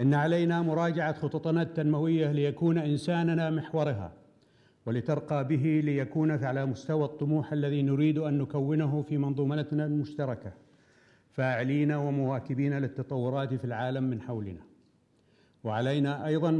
إن علينا مراجعة خططنا التنموية ليكون إنساننا محورها ولترقى به ليكون على مستوى الطموح الذي نريد أن نكونه في منظومتنا المشتركة فاعلين ومواكبين للتطورات في العالم من حولنا. وعلينا أيضا